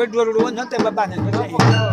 Não tem ruwo nyote baba